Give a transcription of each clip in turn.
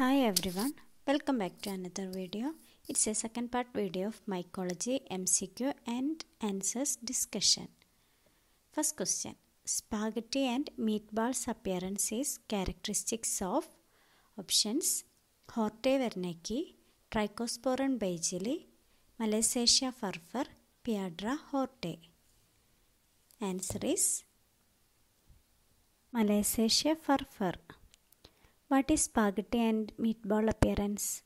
Hi everyone, welcome back to another video. It's a second part video of mycology MCQ and answers discussion. First question Spaghetti and meatballs appearance is characteristics of options Hortaea werneckii, Trichosporon beigeli, Malassezia furfur, Piedraia hortae. Answer is Malassezia furfur. What is spaghetti and meatball appearance?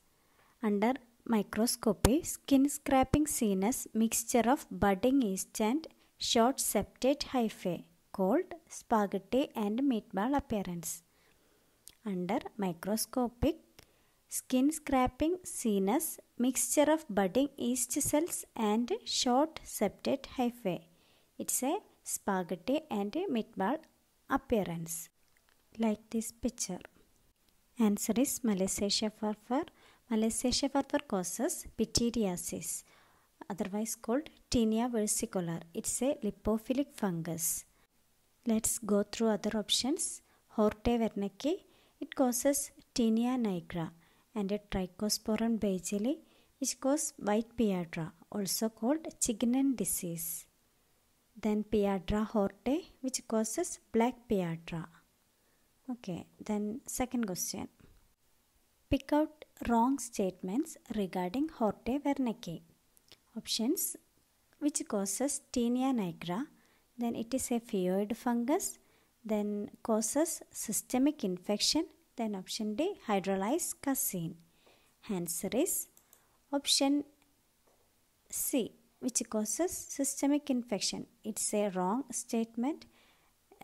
Under microscopy, skin scraping seen as mixture of budding yeast and short septate hyphae called spaghetti and meatball appearance. Under microscopic, skin scraping seen as mixture of budding yeast cells and short septate hyphae. It's a spaghetti and meatball appearance like this picture. Answer is Malassezia furfur. Malassezia furfur causes pityriasis, otherwise called Tinea versicolor. It's a lipophilic fungus. Let's go through other options. Hortaea werneckii, it causes Tinea nigra and a Trichosporon beigeli, which cause white piedra, also called Chignon disease. Then Piedraia hortae, which causes black piedra. Okay, then second question. Pick out wrong statements regarding Hortaea werneckii. Options which causes Tinea nigra, then it is a phaeoid fungus, then causes systemic infection, then option D hydrolyzed casein. Answer is option C which causes systemic infection. It's a wrong statement.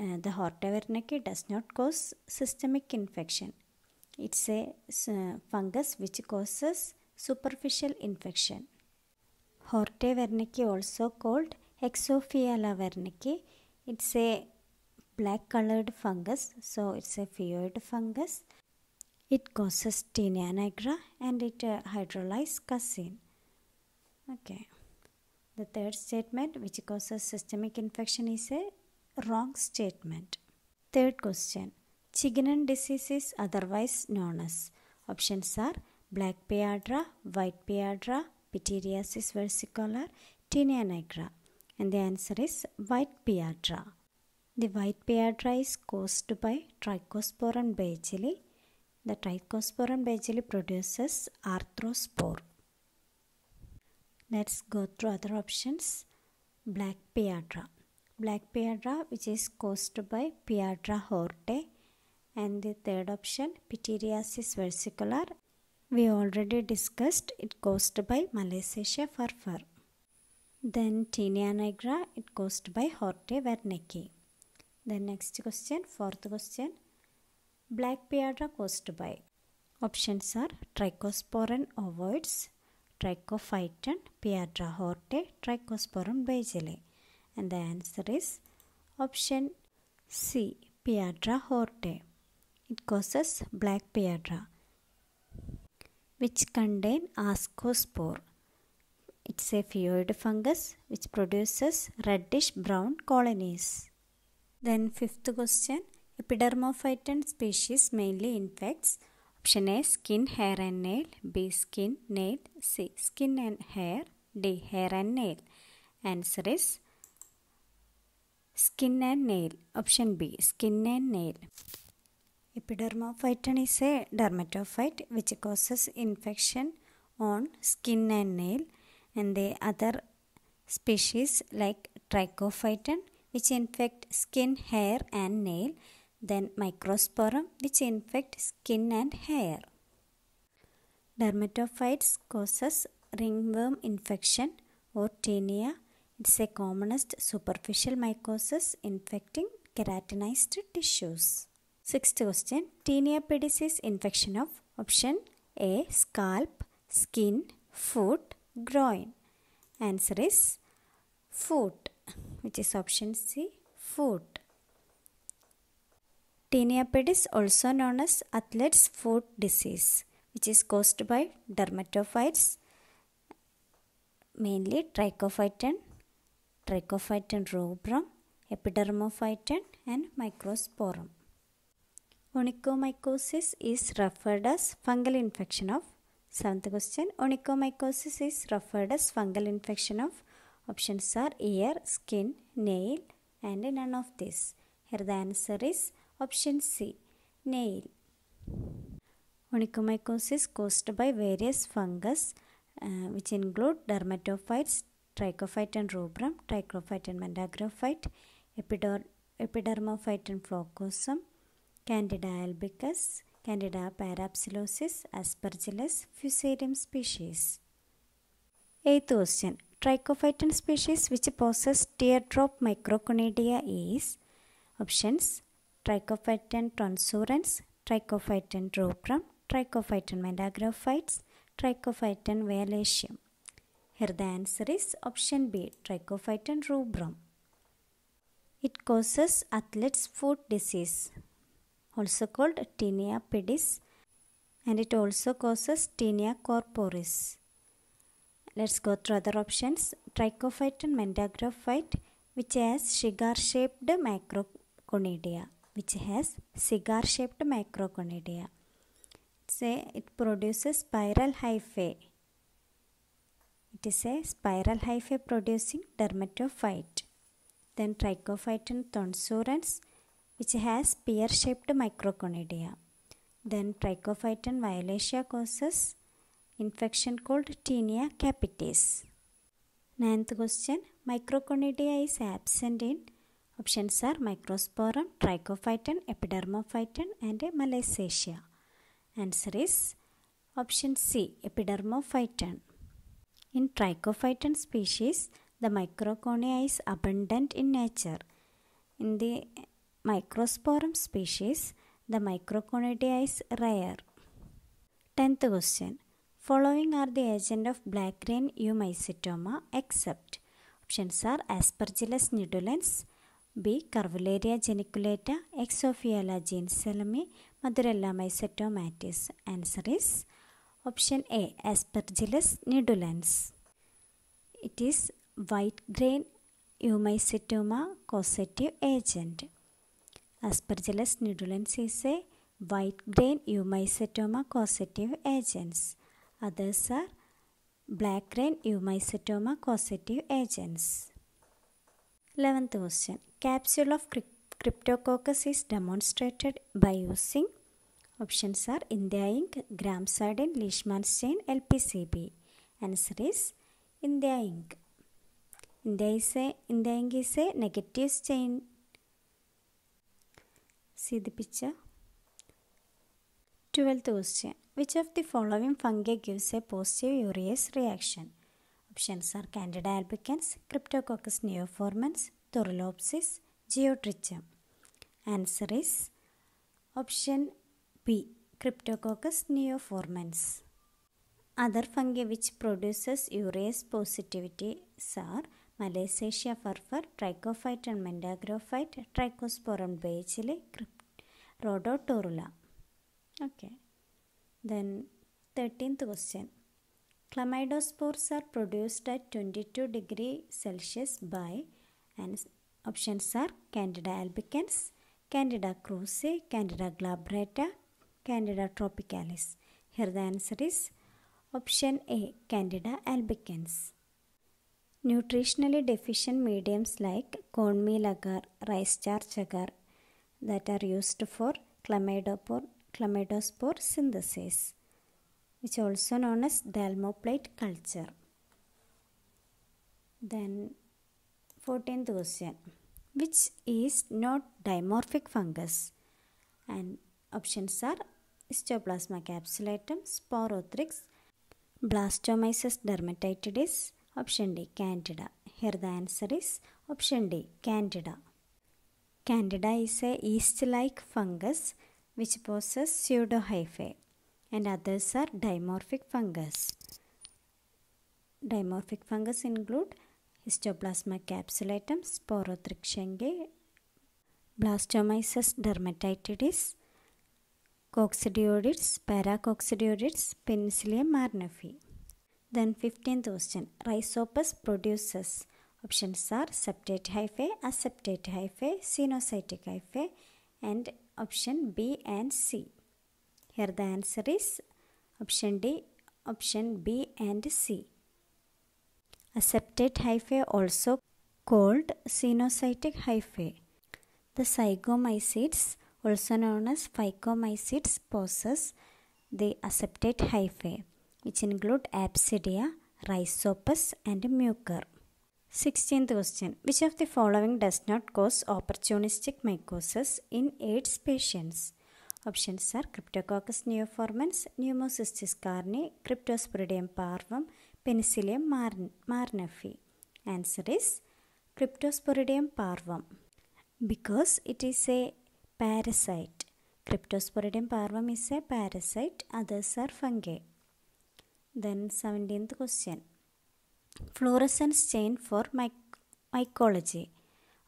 Uh, the werneckii does not cause systemic infection. It's a uh, fungus which causes superficial infection. Hortaea also called Exophiala werneckii. It's a black colored fungus, so it's a phaeoid fungus. It causes tinea nigra and it uh, hydrolyzes casein. Okay. The third statement, which causes systemic infection, is a wrong statement. Third question. Chignon disease is otherwise known as. Options are black piedra, white piedra, pityriasis versicolor, tinea nigra. And the answer is white piedra. The white piedra is caused by Trichosporon beigeli. The Trichosporon beigeli produces arthrospore. Let's go through other options. Black piedra. Black piedra which is caused by Piedraia hortae and the third option Pityriasis versicolor we already discussed it caused by Malassezia furfur. Then Tinea nigra it caused by Hortaea werneckii. The next question fourth question Black piedra caused by options are Trichosporon ovoides Trichophyton, Piedra horte, Trichosporon beigeli. And the answer is option C, Piedraia hortae. It causes black piedra, which contain ascospore. It's a phaeoid fungus which produces reddish brown colonies. Then fifth question, Epidermophyton species mainly infects Option A skin, hair and nail. B skin, nail. C skin and hair. D hair and nail. Answer is skin and nail. Option B skin and nail. Epidermophyton is a dermatophyte which causes infection on skin and nail and the other species like trichophyton which infect skin, hair and nail then microsporum which infect skin and hair. Dermatophytes causes ringworm infection or tinea. It's a commonest superficial mycosis infecting keratinized tissues. Sixth question. Tinea is infection of option A. Scalp, skin, foot, groin. Answer is foot which is option C. Foot. Tinea also known as athlete's foot disease, which is caused by dermatophytes, mainly trichophyton, trichophyton rubrum, epidermophyton, and microsporum. Onychomycosis is referred as fungal infection of seventh question. Onychomycosis is referred as fungal infection of options are ear, skin, nail, and none of this. Here the answer is option C, nail. Onychomycosis caused by various fungus uh, which include dermatophytes, trichophyton rubrum, trichophyton mentagrophyte, epider- epidermophyton floccosum, Candida albicans, Candida parapsilosis, Aspergillus, Fusarium species. Eighth question. Trichophyton species which possess teardrop microconidia is options Trichophyton tonsurans, Trichophyton rubrum, Trichophyton mentagrophytes, Trichophyton violaceum. Here the answer is option B, Trichophyton rubrum. It causes athlete's foot disease, also called tinea pedis, and it also causes tinea corporis. Let's go through other options. Trichophyton mentagrophyte, which has cigar-shaped macroconidia, which has cigar-shaped macroconidia. Say it produces spiral hyphae. It is a spiral hyphae producing dermatophyte. Then Trichophyton tonsurans, which has pear-shaped microconidia. Then Trichophyton violacea causes infection called tinea capitis. Ninth question, microconidia is absent in options are microsporum, trichophyton, epidermophyton and malassezia. Answer is option C, epidermophyton. In trichophyton species, the microconia is abundant in nature. In the microsporum species, the microconidia is rare. Tenth question. Following are the agent of black grain eumycetoma except options are Aspergillus nidulans, B. Curvularia geniculata, Exophiala jeanselmei, Madurella mycetomatis. Answer is option A. Aspergillus nidulans. It is white grain eumycetoma causative agent. Aspergillus nidulans is a white grain eumycetoma causative agents. Others are black grain eumycetoma causative agents. 11th question. Capsule of Cryptococcus is demonstrated by using options are India ink, gram sardine, Leishman stain, LPCB. Answer is India ink. India is a India ink is a negative stain. See the picture. 12th question. Which of the following fungi gives a positive urease reaction? Options are Candida albicans, Cryptococcus neoformans, Torulopsis, Geotrichum. Answer is option B. Cryptococcus neoformans. Other fungi which produces urease positivity are Malassezia furfur, Trichophyton mentagrophyte, Trichosporon beigelii, Rhodotorula. Okay. Then 13th question. Chlamydospores are produced at 22 degree Celsius by and options are Candida albicans, Candida krusei, Candida glabrata, Candida tropicalis. Here the answer is option A, Candida albicans. Nutritionally deficient mediums like cornmeal agar, rice starch agar that are used for chlamydospore, chlamydospore synthesis which also known as Dalmau plate culture. Then 14th question which is not dimorphic fungus and options are Histoplasma capsulatum, Sporothrix, Blastomyces dermatitidis, option D Candida. Here the answer is option D Candida. Candida is a yeast-like fungus which possesses pseudohyphae and others are dimorphic fungus. Dimorphic fungus include Histoplasma capsulatum, Sporothrix Blastomyces dermatitidis, Coccidioides, Paracoccidioides, Penicillium marneffei. Then 15th question. Rhizopus produces options are septate hyphae, aseptate hyphae, cenocytic hyphae and option B and C. Here the answer is option D, option B and C. Aseptate hyphae also called cenocytic hyphae. The zygomycetes, also known as phycomycetes, possess the aseptate hyphae, which include Absidia, Rhizopus, and Mucor. 16th question Which of the following does not cause opportunistic mycosis in AIDS patients? Options are Cryptococcus neoformans, Pneumocystis carinii, Cryptosporidium parvum, Penicillium marneffei. Answer is Cryptosporidium parvum because it is a parasite. Cryptosporidium parvum is a parasite, others are fungi. Then 17th question Fluorescence chain for myc- mycology.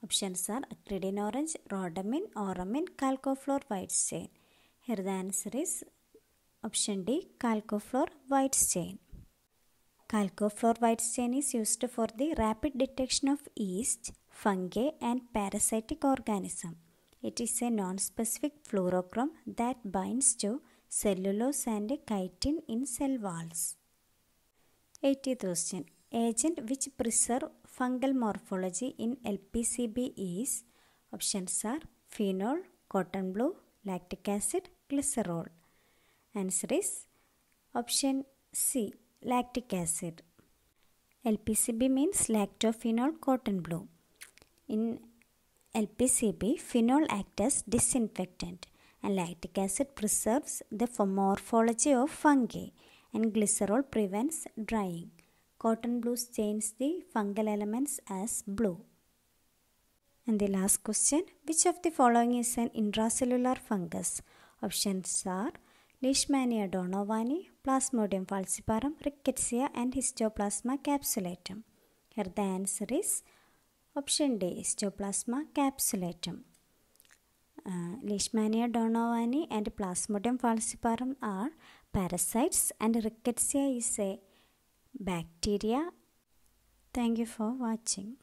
Options are acridine orange, rhodamine, auramine, calcofluor white chain. Here the answer is option D, calcofluor white chain. Calcofluor white chain is used for the rapid detection of yeast, fungi and parasitic organism. It is a non-specific fluorochrome that binds to cellulose and chitin in cell walls. 80th question. Agent which preserve fungal morphology in LPCB is options are phenol, cotton blue, lactic acid, glycerol. Answer is option C, lactic acid. LPCB means lactophenol cotton blue. In LPCB, phenol acts as disinfectant and lactic acid preserves the morphology of fungi and glycerol prevents drying. Cotton blue stains the fungal elements as blue. And the last question Which of the following is an intracellular fungus? Options are Leishmania donovani, Plasmodium falciparum, Rickettsia, and Histoplasma capsulatum. Here the answer is option D Histoplasma capsulatum. Uh, Leishmania donovani and Plasmodium falciparum are parasites, and Rickettsia is a bacteria. Thank you for watching.